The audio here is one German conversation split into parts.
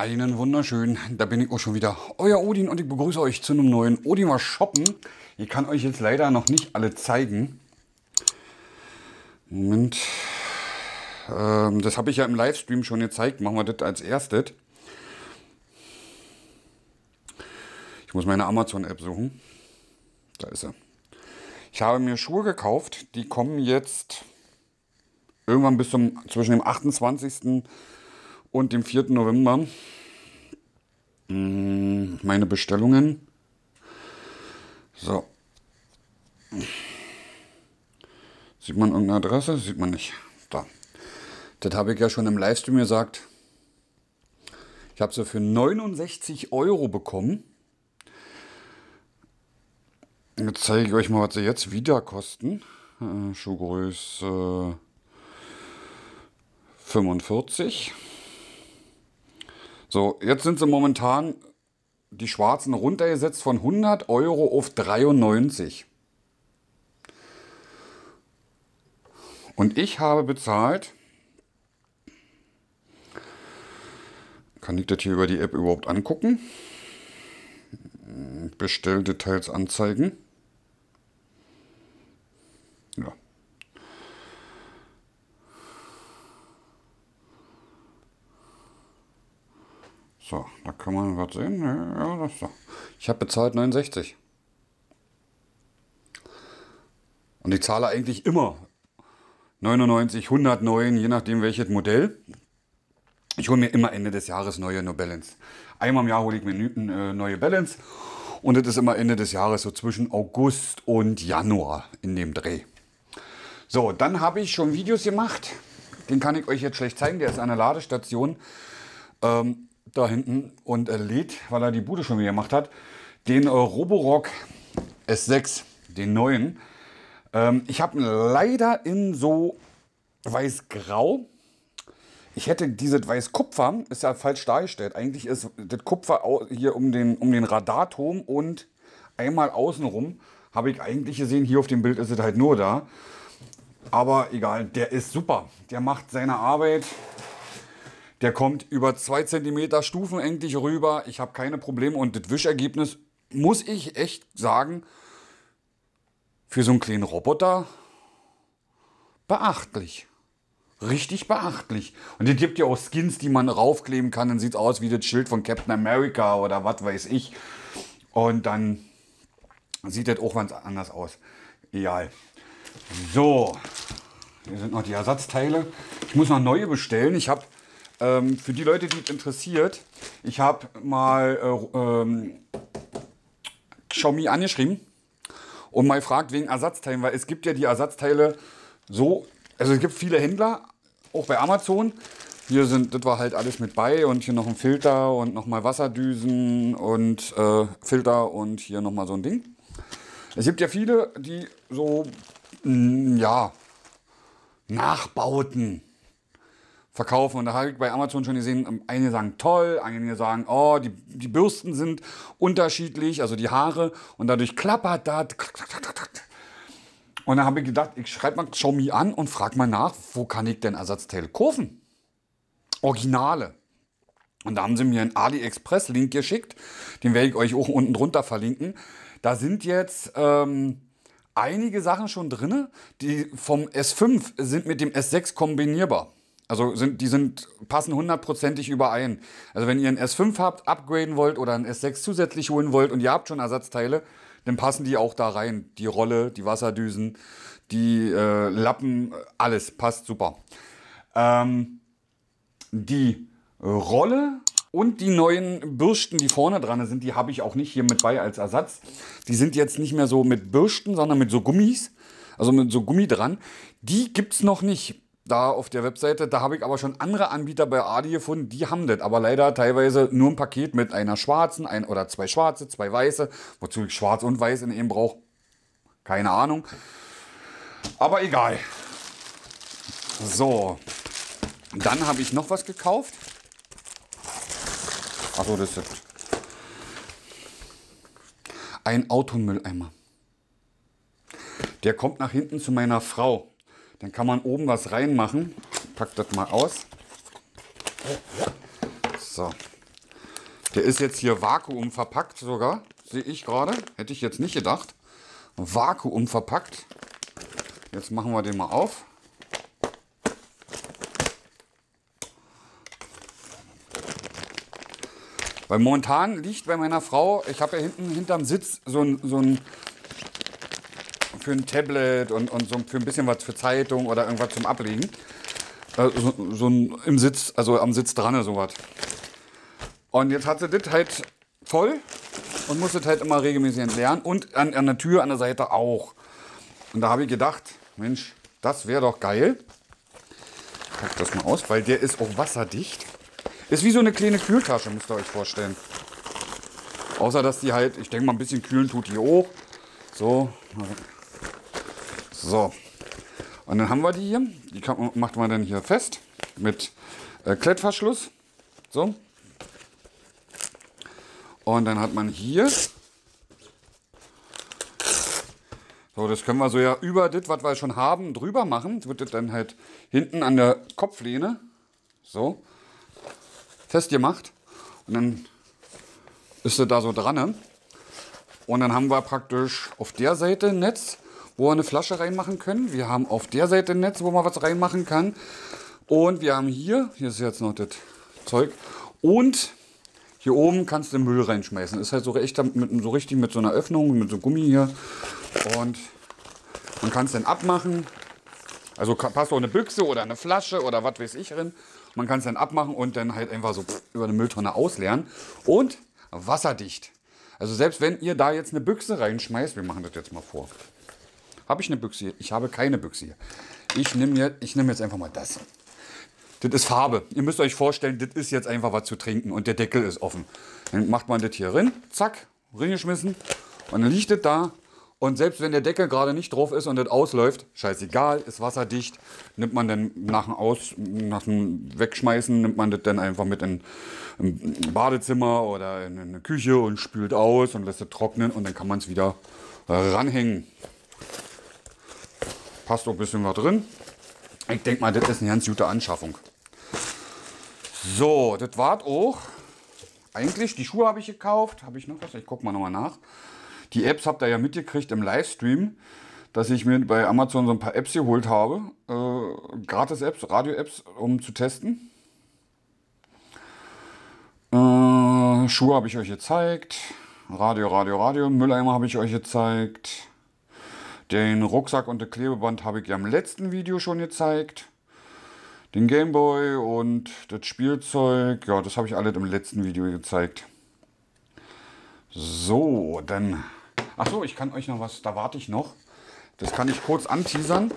Einen wunderschönen, da bin ich auch schon wieder, euer Odin und ich begrüße euch zu einem neuen Odin mal shoppen. Ich kann euch jetzt leider noch nicht alle zeigen. Moment. Ähm, das habe ich ja im Livestream schon gezeigt. Machen wir das als erstes. Ich muss meine Amazon-App suchen. Da ist er. Ich habe mir Schuhe gekauft. Die kommen jetzt irgendwann bis zum zwischen dem 28 und dem 4. November hm, meine Bestellungen. So. Sieht man irgendeine Adresse? Sieht man nicht. Da. Das habe ich ja schon im Livestream gesagt. Ich habe sie für 69 Euro bekommen. Jetzt zeige ich euch mal, was sie jetzt wieder kosten. Äh, Schuhgröße 45. So, jetzt sind sie momentan die schwarzen runtergesetzt von 100 Euro auf 93. Und ich habe bezahlt, kann ich das hier über die App überhaupt angucken? Bestelldetails anzeigen. Ja. So, da kann man was sehen. Ja, das so. Ich habe bezahlt 69. Und ich zahle eigentlich immer 99, 109, je nachdem welches Modell. Ich hole mir immer Ende des Jahres neue No Balance. Einmal im Jahr hole ich mir äh, neue Balance. Und das ist immer Ende des Jahres, so zwischen August und Januar in dem Dreh. So, dann habe ich schon Videos gemacht. Den kann ich euch jetzt schlecht zeigen. Der ist an der Ladestation. Ähm, da hinten und er lädt, weil er die Bude schon wieder gemacht hat, den äh, Roborock S6, den neuen. Ähm, ich habe leider in so weiß-grau. Ich hätte dieses weiß-kupfer, ist ja falsch dargestellt. Eigentlich ist das Kupfer hier um den, um den Radarturm und einmal außenrum habe ich eigentlich gesehen, hier auf dem Bild ist es halt nur da. Aber egal, der ist super. Der macht seine Arbeit. Der kommt über zwei Zentimeter Stufen endlich rüber. Ich habe keine Probleme und das Wischergebnis muss ich echt sagen, für so einen kleinen Roboter beachtlich. Richtig beachtlich. Und es gibt ja auch Skins, die man raufkleben kann. Dann sieht es aus wie das Schild von Captain America oder was weiß ich. Und dann sieht das auch ganz anders aus. Egal. So, hier sind noch die Ersatzteile. Ich muss noch neue bestellen. Ich habe ähm, für die Leute, die es interessiert, ich habe mal äh, ähm, Xiaomi angeschrieben und mal gefragt wegen Ersatzteilen, weil es gibt ja die Ersatzteile so, also es gibt viele Händler, auch bei Amazon. Hier sind, das war halt alles mit bei und hier noch ein Filter und nochmal Wasserdüsen und äh, Filter und hier nochmal so ein Ding. Es gibt ja viele, die so, mh, mm, ja, Nachbauten verkaufen. Und da habe ich bei Amazon schon gesehen, einige sagen toll, einige sagen, oh, die, die Bürsten sind unterschiedlich, also die Haare. Und dadurch klappert das. Und dann habe ich gedacht, ich schreibe mal Xiaomi an und frage mal nach, wo kann ich denn Ersatzteile kaufen? Originale. Und da haben sie mir einen AliExpress-Link geschickt. Den werde ich euch auch unten drunter verlinken. Da sind jetzt ähm, einige Sachen schon drin, die vom S5 sind mit dem S6 kombinierbar. Also sind, die sind, passen hundertprozentig überein. Also wenn ihr ein S5 habt, upgraden wollt oder ein S6 zusätzlich holen wollt und ihr habt schon Ersatzteile, dann passen die auch da rein. Die Rolle, die Wasserdüsen, die äh, Lappen, alles passt super. Ähm, die Rolle und die neuen Bürsten, die vorne dran sind, die habe ich auch nicht hier mit bei als Ersatz. Die sind jetzt nicht mehr so mit Bürsten, sondern mit so Gummis, also mit so Gummi dran. Die gibt es noch nicht da auf der Webseite. Da habe ich aber schon andere Anbieter bei Adi gefunden, die haben das. Aber leider teilweise nur ein Paket mit einer schwarzen ein oder zwei schwarze, zwei weiße. Wozu ich schwarz und weiß in eben brauche, keine Ahnung. Aber egal. So, dann habe ich noch was gekauft. Achso, das ist ein Automülleimer. Der kommt nach hinten zu meiner Frau. Dann kann man oben was reinmachen. Pack das mal aus. So. Der ist jetzt hier Vakuum verpackt sogar. Sehe ich gerade. Hätte ich jetzt nicht gedacht. Vakuum verpackt. Jetzt machen wir den mal auf. Weil momentan liegt bei meiner Frau, ich habe ja hinten hinterm Sitz so ein, so ein für ein Tablet und, und so für ein bisschen was für Zeitung oder irgendwas zum Ablegen. Äh, so, so ein im Sitz, also am Sitz dran, sowas. Und jetzt hat sie das halt voll und muss das halt immer regelmäßig entleeren und an, an der Tür an der Seite auch. Und da habe ich gedacht, Mensch, das wäre doch geil. Pack das mal aus, weil der ist auch wasserdicht. Ist wie so eine kleine Kühltasche, müsst ihr euch vorstellen. Außer, dass die halt, ich denke mal, ein bisschen kühlen tut die auch. So. So. Und dann haben wir die hier. Die kann, macht man dann hier fest mit äh, Klettverschluss. So. Und dann hat man hier. So, das können wir so ja über das, was wir schon haben, drüber machen. Das wird das dann halt hinten an der Kopflehne. So festgemacht. Und dann ist er da so dran. Ne? Und dann haben wir praktisch auf der Seite ein Netz, wo wir eine Flasche reinmachen können. Wir haben auf der Seite ein Netz, wo man was reinmachen kann. Und wir haben hier, hier ist jetzt noch das Zeug. Und hier oben kannst du den Müll reinschmeißen. Ist halt so, echt mit, so richtig mit so einer Öffnung, mit so Gummi hier. Und man kann es dann abmachen. Also passt auch eine Büchse oder eine Flasche oder was weiß ich drin. Man kann es dann abmachen und dann halt einfach so über eine Mülltonne ausleeren. Und wasserdicht. Also selbst wenn ihr da jetzt eine Büchse reinschmeißt, wir machen das jetzt mal vor. Habe ich eine Büchse hier? Ich habe keine Büchse hier. Ich nehme jetzt, nehm jetzt einfach mal das. Das ist Farbe. Ihr müsst euch vorstellen, das ist jetzt einfach was zu trinken und der Deckel ist offen. Dann macht man das hier rein, zack, reingeschmissen und dann liegt das da und selbst wenn der Deckel gerade nicht drauf ist und das ausläuft, scheißegal, ist wasserdicht, nimmt man dann nach dem, Aus, nach dem Wegschmeißen, nimmt man das dann einfach mit in ein Badezimmer oder in eine Küche und spült aus und lässt es trocknen und dann kann man es wieder ranhängen. Passt auch ein bisschen was drin. Ich denke mal, das ist eine ganz gute Anschaffung. So, das war auch. Eigentlich, die Schuhe habe ich gekauft. Habe ich noch was? Ich gucke mal nochmal nach. Die Apps habt ihr ja mitgekriegt im Livestream, dass ich mir bei Amazon so ein paar Apps geholt habe. Äh, Gratis-Apps, Radio-Apps, um zu testen. Äh, Schuhe habe ich euch gezeigt. Radio, Radio, Radio. Mülleimer habe ich euch gezeigt. Den Rucksack und das Klebeband habe ich ja im letzten Video schon gezeigt. Den Gameboy und das Spielzeug, ja, das habe ich alles im letzten Video gezeigt. So, dann Achso, ich kann euch noch was, da warte ich noch. Das kann ich kurz anteasern.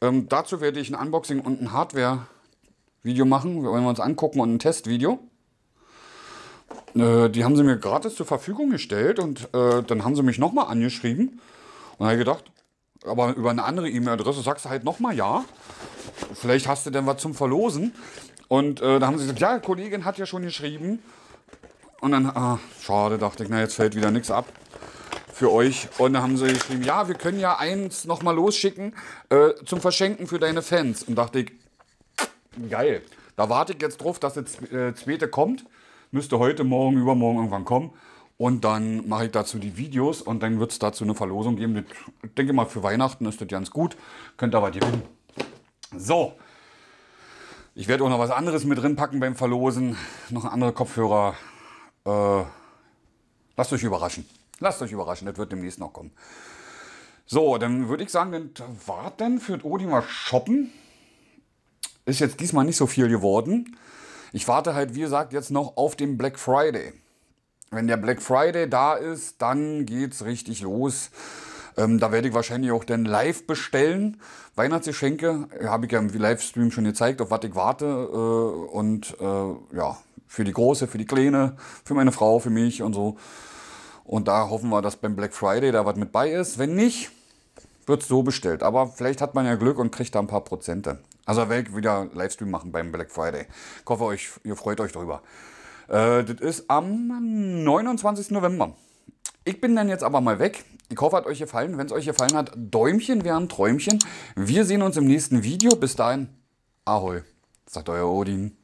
Ähm, dazu werde ich ein Unboxing und ein Hardware-Video machen. Wir wollen uns angucken und ein Testvideo. Äh, die haben sie mir gratis zur Verfügung gestellt und äh, dann haben sie mich nochmal angeschrieben. Und habe ich gedacht, aber über eine andere E-Mail-Adresse sagst du halt nochmal ja. Vielleicht hast du denn was zum Verlosen. Und äh, da haben sie gesagt, ja, Kollegin hat ja schon geschrieben. Und dann, ah, schade, dachte ich, na jetzt fällt wieder nichts ab für euch. Und da haben sie geschrieben, ja, wir können ja eins nochmal losschicken äh, zum Verschenken für deine Fans. Und dachte ich, geil. Da warte ich jetzt drauf, dass das äh, zweite kommt. Müsste heute, morgen, übermorgen irgendwann kommen. Und dann mache ich dazu die Videos und dann wird es dazu eine Verlosung geben. Ich denke mal, für Weihnachten ist das ganz gut. Könnt aber gewinnen. So. Ich werde auch noch was anderes mit drin packen beim Verlosen. Noch andere Kopfhörer. Äh, lasst euch überraschen. Lasst euch überraschen, das wird demnächst noch kommen. So, dann würde ich sagen, das war dann für Odi mal shoppen. Ist jetzt diesmal nicht so viel geworden. Ich warte halt, wie gesagt, jetzt noch auf den Black Friday. Wenn der Black Friday da ist, dann geht's richtig los. Ähm, da werde ich wahrscheinlich auch dann live bestellen. Weihnachtsgeschenke habe ich ja im Livestream schon gezeigt, auf was ich warte. Äh, und äh, ja, für die Große, für die Kleine, für meine Frau, für mich und so. Und da hoffen wir, dass beim Black Friday da was mit bei ist. Wenn nicht, wird es so bestellt. Aber vielleicht hat man ja Glück und kriegt da ein paar Prozente. Also werde ich wieder Livestream machen beim Black Friday. Ich hoffe, euch, ihr freut euch drüber. Äh, das ist am 29. November. Ich bin dann jetzt aber mal weg. Ich hoffe, hat euch gefallen. Wenn es euch gefallen hat, Däumchen wären Träumchen. Wir sehen uns im nächsten Video. Bis dahin, Ahoi, sagt euer Odin.